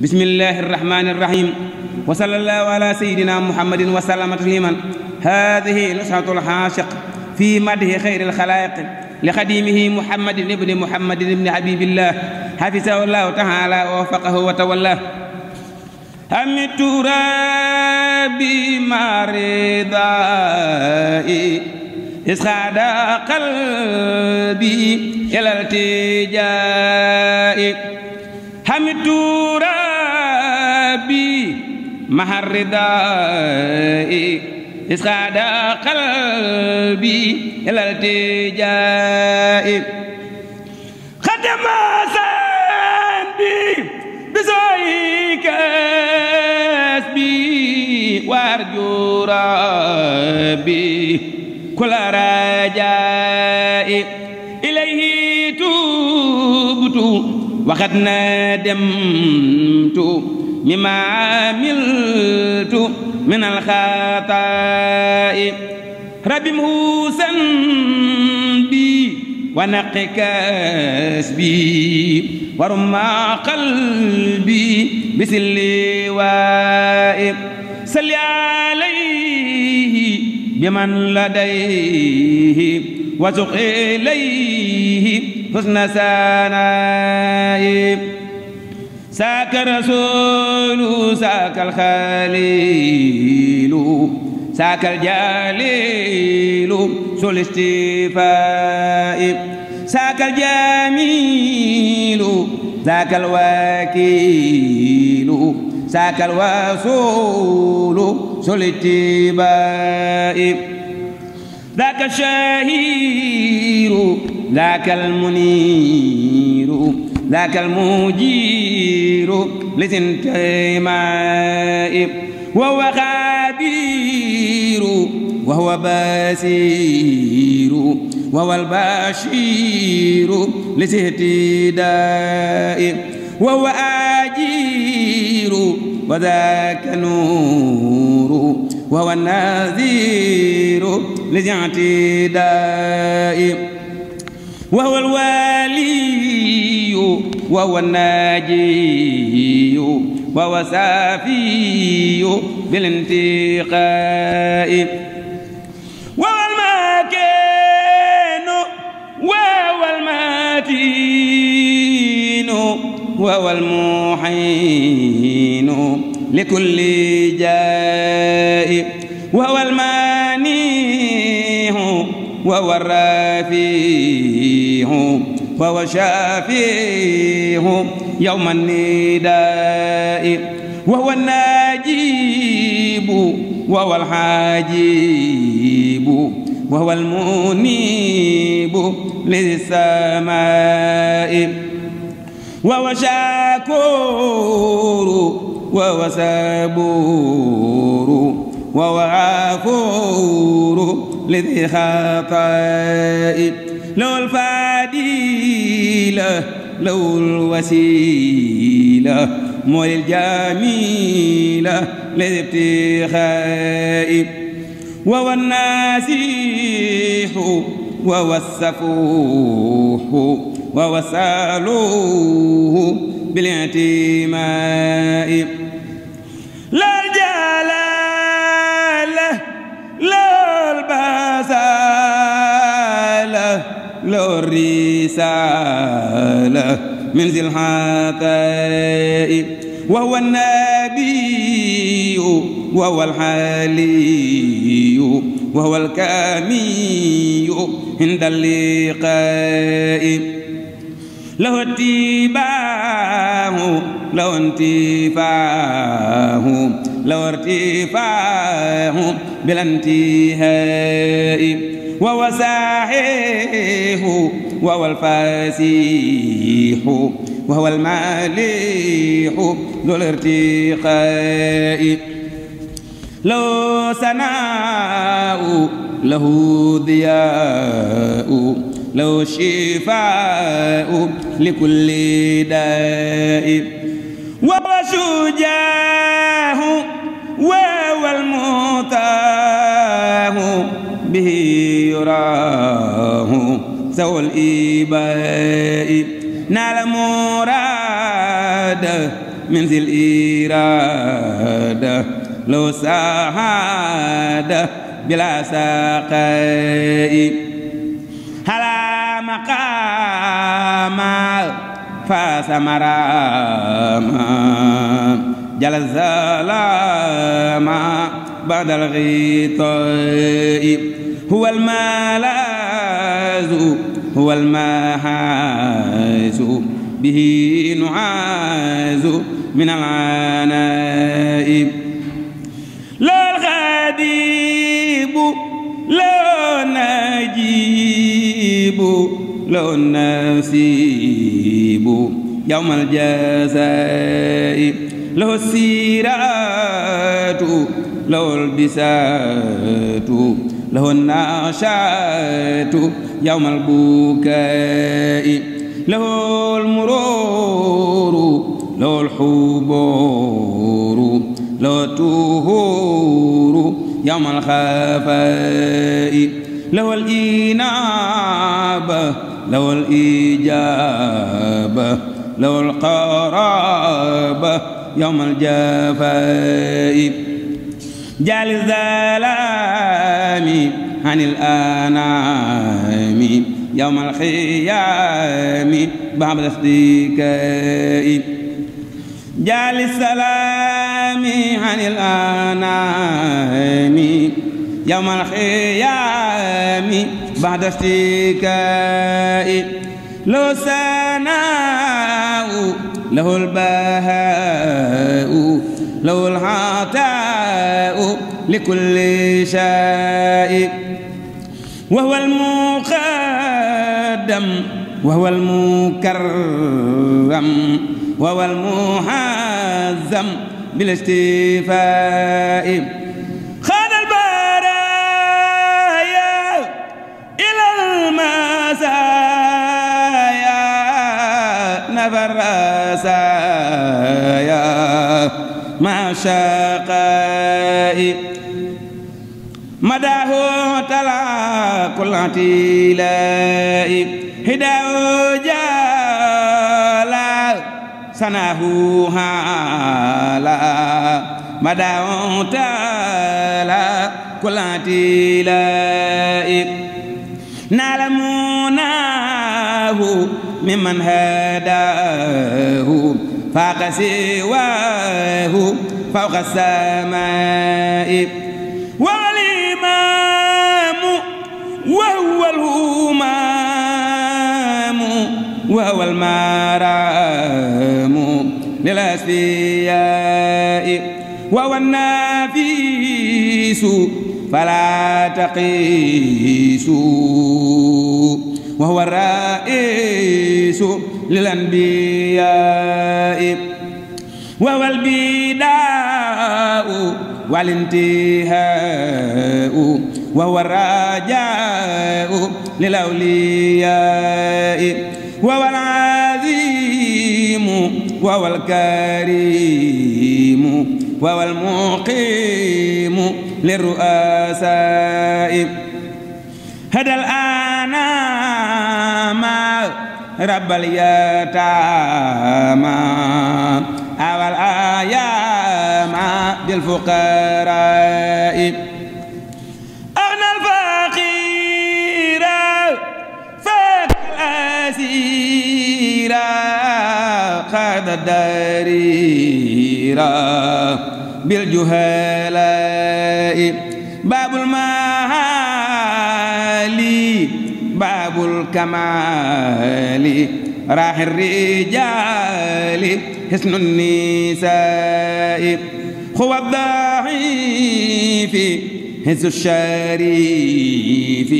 بسم الله الرحمن الرحيم. وصلى الله على سيدنا محمد وسلم تسليما. هذه نصحة الحاشق في مده خير الخلائق لخديمه محمد بن محمد بن حبيب الله. حفظه الله تعالى ووفقه وتولاه. حمدت ربي مرضائي إسخاد قلبي إلى التجاء. حمدت ربي مع الرداء إسخاد قلبي إلى التجاء خدم سنبي بزويك اسبي وارجو ربي كل رجاء إليه تبت وقد ندمت مما عملت من الخطاء. ربي موسى بي ونق كسبي ورمى قلبي بسلواء صل عليه بمن لديه وسق إليه حسن سناء ساك الرسول ساك الخليل ساك الجليل ذو الاستفاء. ساك الجميل ذاك الوكيل ساك الوصول ذو الاتباع ذاك الشهير ذاك المنير. ذاك المجير لسنتماء وهو خبير وهو بصير وهو البشير لسهتداء وهو أجير وذاك نور وهو النذير لسهتداء وهو الولي وهو الناجي وهو سافي بالانتقاء. وهو المكين وهو المتين وهو المحين لكل جاء. وهو المانيه وهو الرفيع. وهو شافيه يوم النداء. وهو النجيب وهو الحاجيب وهو المنيب للسماء. وهو شاكور وهو صبور وهو غفور لذي خطائب. لو الفضيلة لو الوسيلة. مول الجميلة للابتخاء وهو الناسيح وهو السفوح وهو السالوه بالإعتماء. البسالة لا الرسالة من ذي الحقائق. وهو النبي وهو الحلي وهو الكامي عند اللقاء. له اتباع له انتفاع له ارتفاع بلا انتهاء وهو وهو الفسيح وهو المالح ذو الارتقاء. له سناء له ضياء له شفاء لكل داء. وهو شجاع يراه ذو الإباء نال مراد من ذي الإرادة لو سعادة بلا ساقي. هلا مقام فاس مراما. جل الظلام بعد الغطاء هو الملاذ هو المحاز به نعاز من العناء. لا الغديب لا نجيب لا النسيب. يوم الجزاء له السيرات له البسات. له الناشات يوم البكاء. له المرور له الحبور له الطهور يوم الخفاء. له الإنابة له الإجابة له القرابة يوم الجفاء. جعل الظلام عن الأنام يوم الخيام بعد الإصدقاء. جعل السلام عن الأنام يوم الخيام بعد اشتكاء له سناء له البهاء له العطاء لكل شيء. وهو المقدم وهو المكرم وهو المحزم بالاستيفاء. خان البرايا إلى المسايا نفر رسايا مع شقاء مداه تلا كل عتيلاء هداه جالا سناه هالا. مداه تلا كل عتيلاء نعلمونه ممن هداه فاق سواه فوق السماء. وهو الهمام وهو المرام للأسفياء وهو النفيس فلا تقيسوا وهو الرئيس للأنبياء وهو البداء والانتهاء. وهو الرجاء للأولياء وهو العظيم وهو الكريم وهو المقيم للرؤساء. هدى الأنام رب اليتامى أو الأيام بالفقراء. الدرير بالجهلاء. باب المهالي باب الكمال. راح الرجال حسن النساء. هو الضعيف حس الشريف.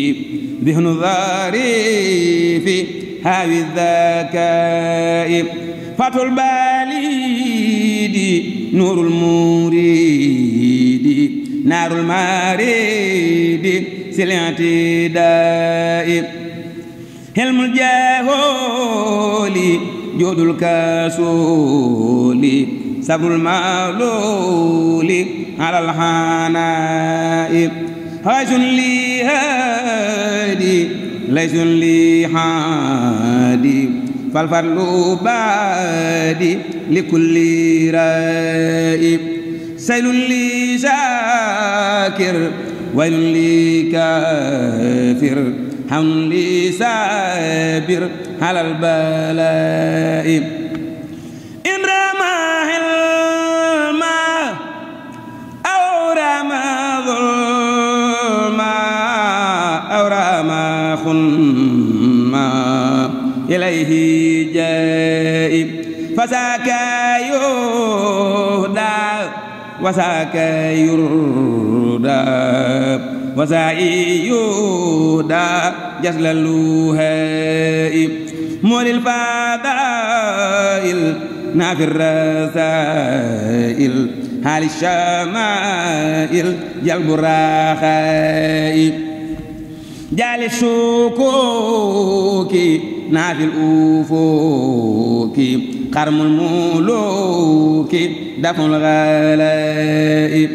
ذهن الظريف هاوي الذكاء. فتح البليد نور المريد نار المريد سلعة دائم حلم الجاهول جود الكاسول صبر المعلول على الحنائب هاج لي هادي ليس لي حادي. فالفضل بادي لكل رائب. سيل لي شاكر ويل لي كافر. حمل لي سابر على البلاء. إن رمى الماء أو رمى إليه جائب. فساك يهدى وساك يردى. وسائي يهدى جسل اللهائب مول الفضائل نافي الرسائل. حال الشمائل جلب الرخائب جال الشكوك نافي الأفوك. قرم الملوك دفع الغلائب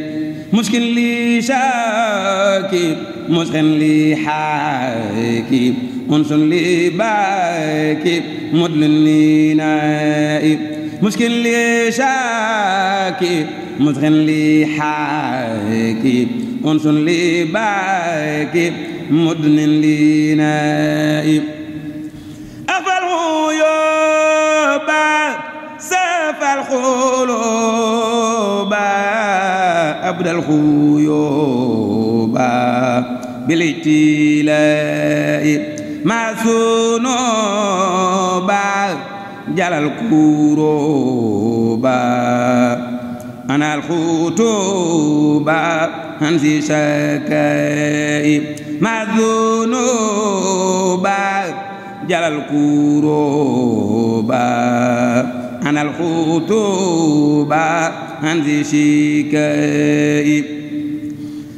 مشكل لي شاكي مسخن لي حاكي أنس لي باكي مدل لي نائب مشكل لي شاكي مسخن لي حاكي أنس لي باكي مدل لي نائب أفل غيوبا سف القلوب. أبدى الخيوبا بالاتلاء مع ذنوبا جل الكروبا أنا الخطوبة أنسي شكائب مع ذنوبا جل الكروبا أنا الخطوبة أنسي شكائب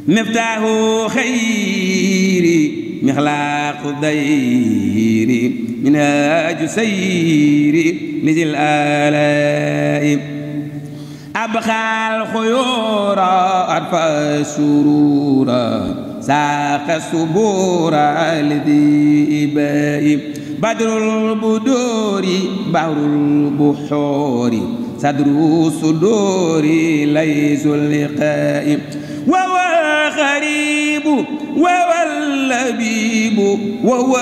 مفتاح خيري مخلاق ديري منهاج سيري لذي الآلاء أبخى الخيور أرفع السرور ساق الصبور لذي إبائي بدر البدور بحر البحور صدر الصدور ليس اللقاء. وهو غريب وهو اللبيب وهو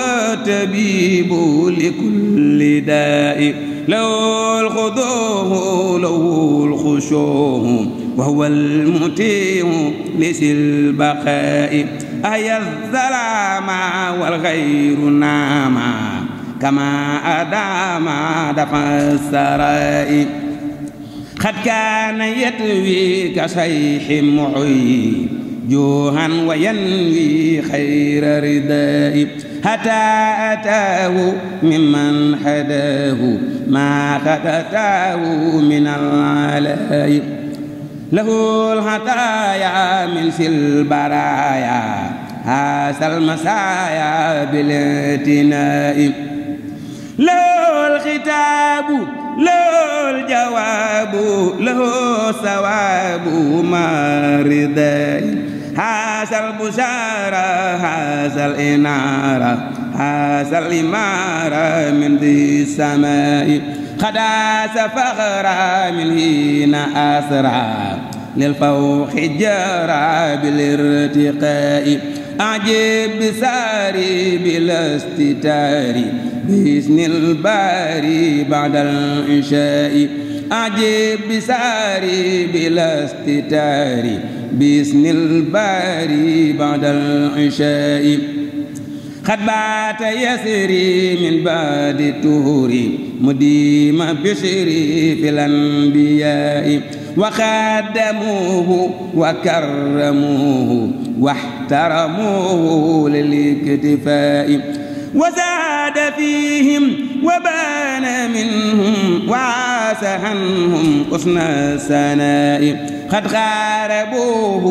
تبيب لكل داء. له الخضوع له الخشوع وهو المطيع لسي البقاء أي الظلام والغير ناما كما أدام دفع السرائي قد كان يتوي كشيح معي جوها وينوي خير رداء. حتى أتاه ممن حداه ما خدتاه من العلاء. له الهدايا من في البرايا. هذا المسايا بالاتناء له الختاب له الجواب له ثواب ما رداء. هذا البشارة هذا الإنارة هذا الإمارة من ذي السماء. خداس فخرا من هنا أسرى للفوق جرى بالارتقاء. أعجب بساري بلا استتار بإذن الباري بعد الإنشاء. أعجب بساري بلا استتار بإذن الباري بعد العشاء. قد بات يسري من بعد الطهور مديم بشري في الأنبياء. وخدموه وكرموه واحترموه للإكتفاء. وزاد فيهم وبان منهم وعاس عنهم حسن الثناء. قد غاربوه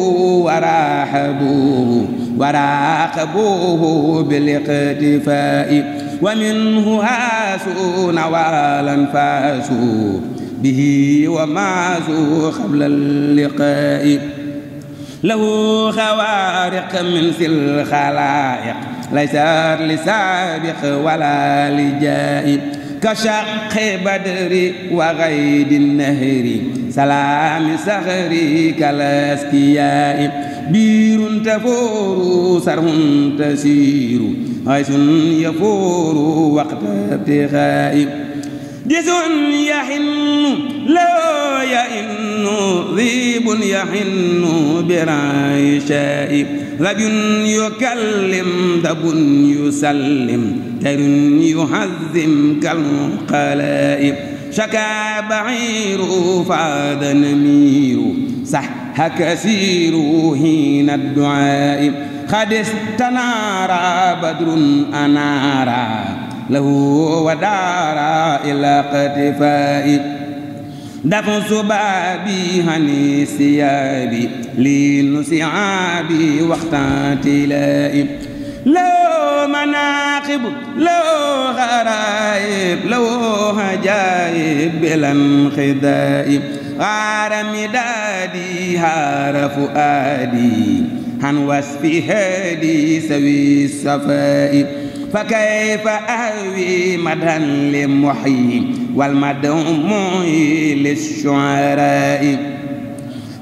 ورحبوه وراقبوه بالاقتفاء. ومنه هاسوا نوالا فاسوا به ومازوا قبل اللقاء. له خوارق من في الخلائق ليست لسابق ولا لجائب كشق بدر وغيد النهر سلام صخري كالاسكياء بير تفور سرح تسير غيث يفور وقت ابتغاء جز يحن لا يئن ذيب يحن برعيشاء. لب يكلم دب يسلم تر يحزم كالقلائب شكا بعير فعاد نمير صح كثير حين الدعاء. قد استنار بدر أنارا. له ودارا إلى قتفاء دفن سبابي هني سيابي لين سعابي وقت تلائب لو مناقب لو غرايب لو هجايب بلا انخذائب غار مدادي هار فؤادي. عن وصف هادي سوي الصفائب فكيف أهوي مدها لمحيي والمدموع للشعراء؟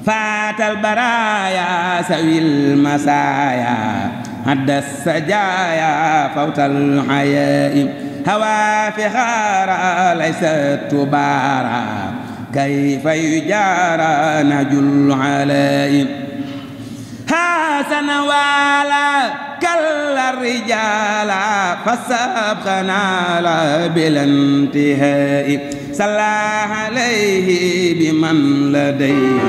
فات البرايا سوي المسايا عد السجايا فوت الحياء. هوى فخارا ليست تبارا كيف يجارى نهج العلاء؟ حسن والا كلا الرجال فسبقنا لا بلا انتهاء صلى عليه بمن لديه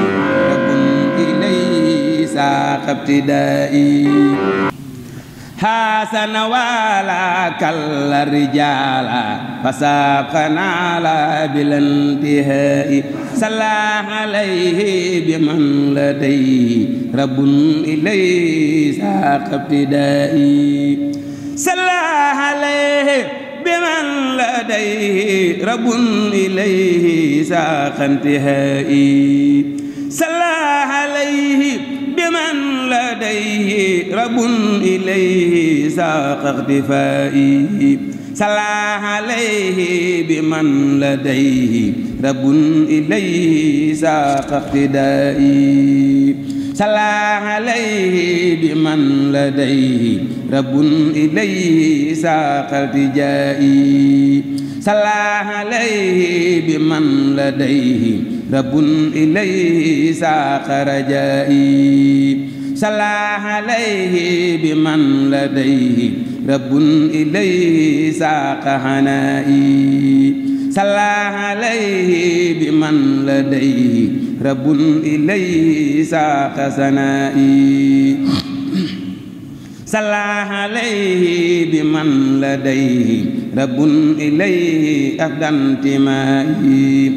وكن إليه ساق ابتدائي حسن والا كلا الرجال فسابقنا لا بالانتهاء صلى عليه بمن لديه رب إليه ساق ابتدائي صلى عليه بمن لديه رب إليه ساق انتهائي صلى عليه بمن لديه رب إليه ساق اختفائي صلى عليه بمن لديه رب إليه ساق اقتدائي. صلى عليه بمن لديه رب إليه ساق التجائي صلى عليه بمن لديه رب إليه ساق رجائي صلى عليه بمن لديه رب إليه ساق هنائي صلى عليه بمن لديه رب إليه ساق سنائي صلى عليه بمن لديه رب إليه أفدى انتمائي.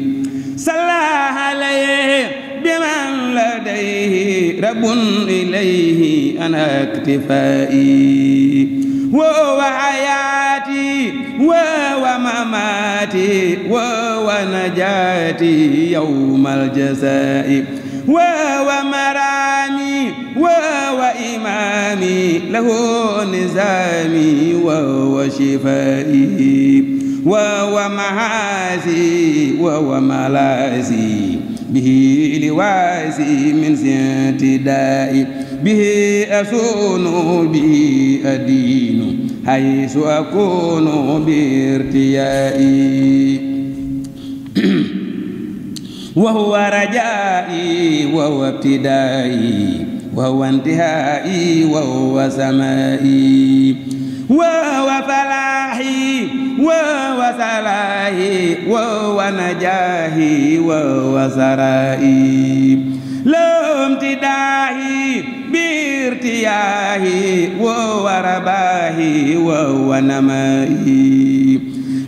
صلى عليه بمن لديه رب إليه أنا اكتفائي. وهو حياتي وهو مماتي وهو نجاتي يوم الجزاء. وهو مرامي وهو إمامي له نزامي وهو شفائي. وهو محاسي وهو ملازي به لواسي من سنتدائي به أسون به أدين حيث أكون بارتيائي. وهو رجائي وهو ابتدائي. وهو انتهائي وهو سمائي. وهو فلاحي وهو سلاحي وهو نجاحي وهو سرائي. لو امتداحي بارتياحي وهو رباحي وهو نمائي.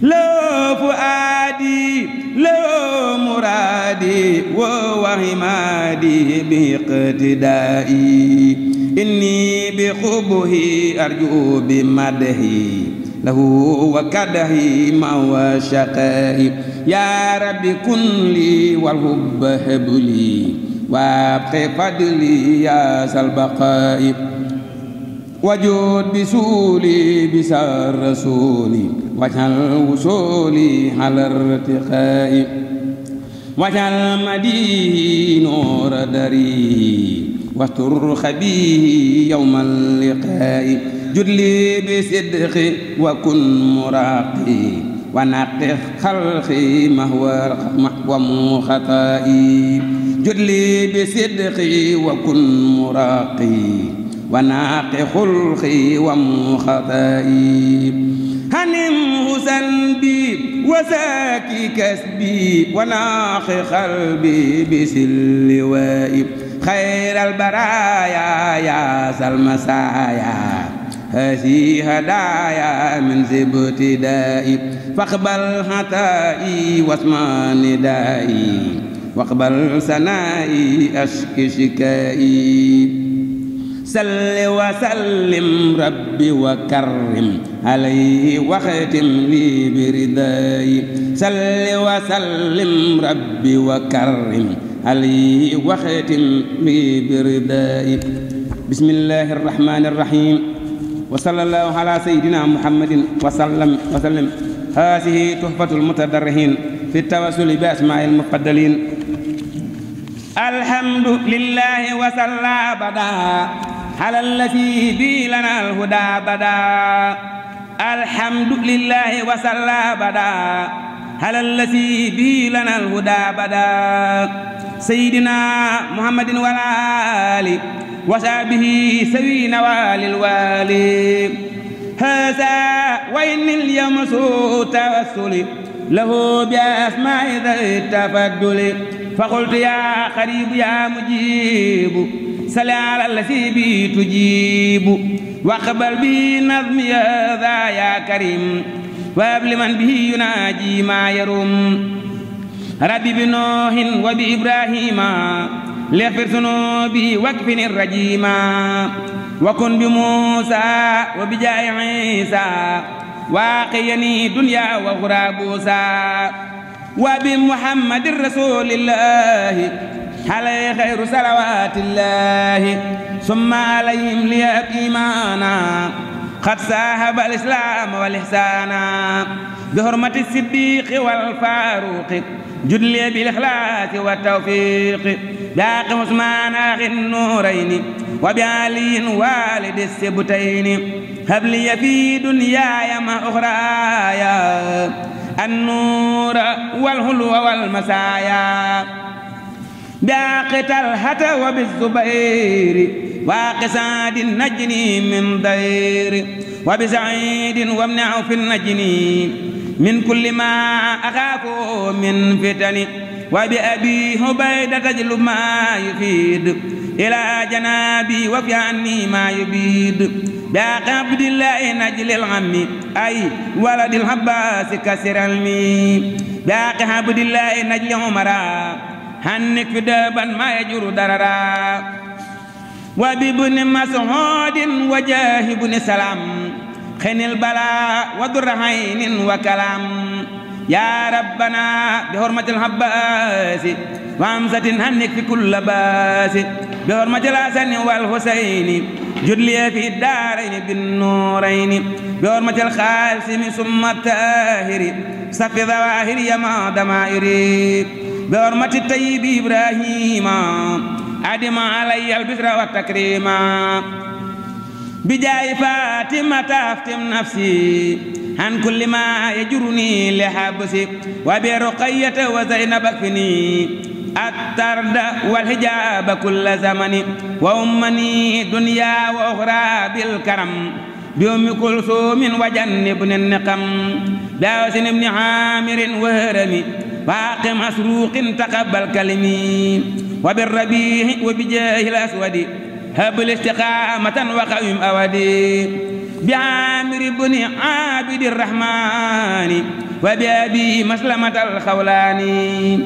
لو فؤادي لو مرادي وهو حمادي باقتدائي إني بخبه أرجو بمدحي له وكدهي ما وشقائي. يا رب كن لي والحب هب لي وابق فضلي يا البقاء وجود بسولي بسار رسولي واجعل وصولي على الارتقاء. واجعل مديه نور دري واستر خبيه يوم اللقاء. جد لي بصدق وكن مراقي ونقح خلقي مهو محو خطائي جد لي بصدقي وكن مراقي وناق خلقي ومخطائي هنمه سلبي وساكي كسبي وناق قلبي بسل وائب. خير البرايا يا سلمسايا هذه هدايا من ابتدائي فاقبل هتائي واسمع ندائي واقبل سنائي أشكي شكائي. سل وسلم ربي وكرم عليه واختم لي برداي. سل وسلم ربي وكرم عليه واختم لي برداي. بسم الله الرحمن الرحيم. وصلى الله على سيدنا محمد وسلم وسلم. هذه تحفة المتدرهين في التوسل بأسماء المفضلين. الحمد لله وصلى بدا على الذي بي لنا الهدى بدا. الحمد لله وصلى بدا. على الذي بي لنا الهدى بدا. سيدنا محمد والآل وصحبه سوي نوال الوالي. هذا وإن اليوم سوء توسل له بأسماء ذا التفضل فقلت يا قريب يا مجيب. سل على الذي بي تجيب. واقبل نظمي هذا يا كريم. وابل من به يناجي ما يروم. ربي بنوح وبإبراهيم ليغفر ذنوبي واكفني الرجيم. وكن بموسى وبجاه عيسى. واقيني دنيا وغرى وبمحمد رسول الله عليه خير صلوات الله. ثم عليهم ليأب إيمانا. قد ساهب الإسلام والإحسان. بحرمة الصديق والفاروق. جد لي بالإخلاص والتوفيق. باقي عثمان أخي النورين. وبعلي والد السبتين. هب لي في دنياي ما أخرايا النور والهلو والمسايا. باقي طلحة وبالزبير وقساد نجني من ضير وبسعيد وابن عوف النجني من كل ما أخاف من فتن وبأبي هبيدة تجلب ما يفيد إلى جنابي وفي عني ما يبيد. باقي عبد الله نجل الغم أي ولد الحباس كسر المي باقي عبد الله نجل عمرا هنك دابا ما يجر دررا. وبابن مسعود وجاه بن سلام. خن البلاء وضر عين وكلام. يا ربنا بحرمة الحباس وأمسة هنك في كل باس. بحرمة الحسن والحسين جد لي في الدارين بالنورين. بحرمة الخاسم ثم التاهر صف ظواهر يما ضمائري بحرمة الطيب إبراهيم أدم علي البشر والتكريم بجاي فاطمة أفتم نفسي عن كل ما يجرني لحبسي وبرقية وزينب اكفني الترد والحجاب كل زمن وأمني دنيا وأخرى بالكرم بأم كلثوم وجنبن النقم داوس بن عامر وهرمي باق مسروق تقبل كلمي وبالربيع وبجاه الأسود هب الاستقامة وقوم أودي بعامر بن عابد الرحمن وبأبي مسلمة الخولاني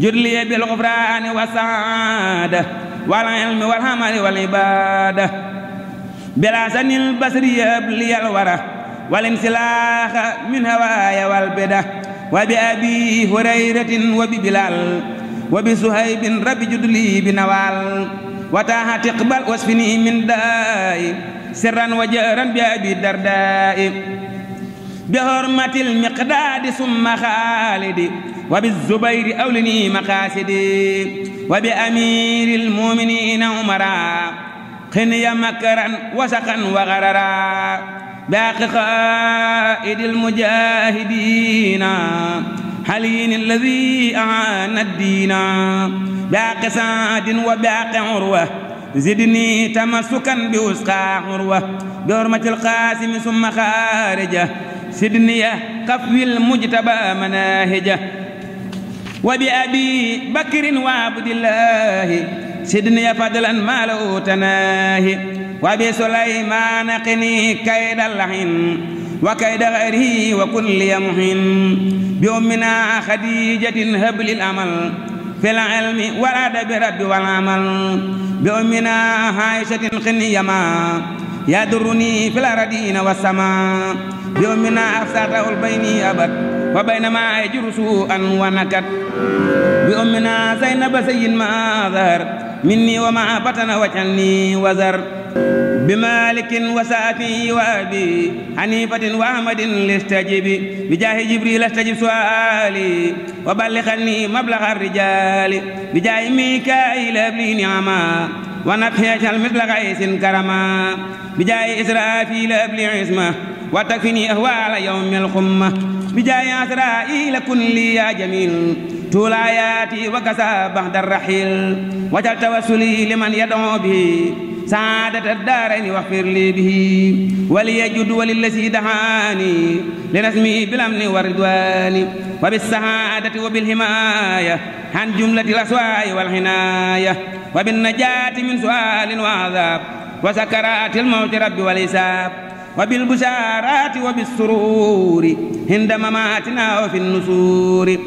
جد لي بالغفران والسعادة والعلم والعمل والعبادة بلاسن البصر يبلي الورى والانسلاخ من هواي والبدة وبأبي هريرة وببلال وبسهيب رب جد لي بنوال وتاه تقبل واسفني من داي سرا وجهرا بأبي الدرداء بحرمة المقداد ثم خالد وبالزبير أولني مقاصدي وبأمير المؤمنين عمرا خني مكرا وسقا وغررا باقي قائد المجاهدين حلين الذي أعان الدين. باقي سعد وباقي عروة زدني تمسكا بوسقى عروة. بحرمة القاسم ثم خارجه سدني قفي المجتبى مناهجه. وبأبي بكر وعبد الله سدني فضلا ما له تناهي. وبسليمان قني كيد اللحن وكيد غيره وكل يمحن بأمنا خديجة هبل الأمل في العلم والأدب رب والعمل بأمنا عائشة قني يما يدرني في الأرضين والسماء بأمنا أفساته البين أبد وبينما يجر سوءا ونكت بأمنا زينب سيد ما ظهر مني وما بطن وجلني وزر بمالك وسافي وابي حنيفة وأحمد لاستجب بجاه جبريل استجب سؤالي وبلغني مبلغ الرجال. بجاه ميكائيل ابلي نعما ونفحي اجعل مثل كرما. بجاه إسرافيل ابلي عصمة وتكفني أهوال يوم القمة بجاه إسرائيل كن لي يا جميل طول آياتي وكسى بعد الرحيل. وجل توسلي لمن يدعو به. سعادة الدارين واغفر لي به وليجد وللذي دعاني لنسمي بالأمن والرضوان وبالسعادة وبالحماية عن جملة الأسواء والعناية وبالنجاة من سؤال وعذاب وسكرات الموت رب والحساب وبالبشارات وبالسرور عند مماتنا وفي النسور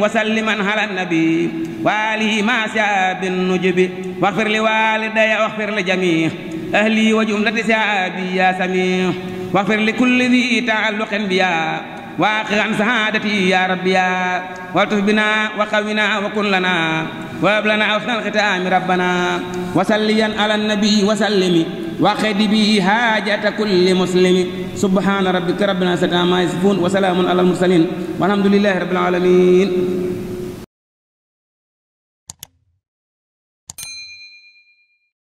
وسلما على النبي وآله مع سعاب النجب واغفر لوالدي واغفر لجميع أهلي وجملة سعابي يا سميع واغفر لكل ذي تعلق بيا واخر عن سعادتي يا رب يا والطف بنا وقونا وكن لنا وهب لنا حسن الختام ربنا وسليا على النبي وسلم وخد به حاجة كل مسلم سبحان ربك ربنا سبحانه ما يصفون وسلام على المرسلين والحمد لله رب العالمين